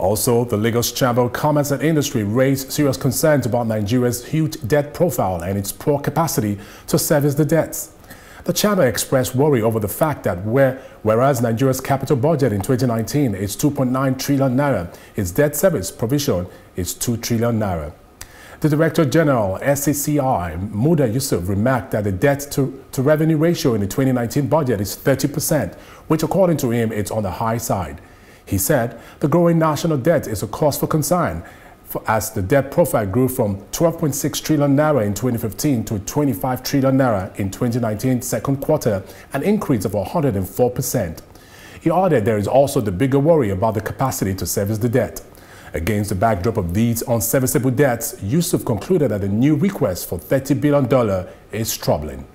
Also, the Lagos Chamber of Commerce and Industry raised serious concerns about Nigeria's huge debt profile and its poor capacity to service the debts. The chamber expressed worry over the fact that where, whereas Nigeria's capital budget in 2019 is 2.9 trillion naira, its debt service provision is 2 trillion naira. The Director General, LCCI, Muda Yusuf, remarked that the debt to, to revenue ratio in the 2019 budget is 30%, which according to him is on the high side. He said the growing national debt is a cause for concern as the debt profile grew from 12.6 trillion naira in 2015 to 25 trillion naira in 2019 second quarter, an increase of 104%. He added there is also the bigger worry about the capacity to service the debt. Against the backdrop of these unserviceable debts, Yusuf concluded that the new request for $30 billion is troubling.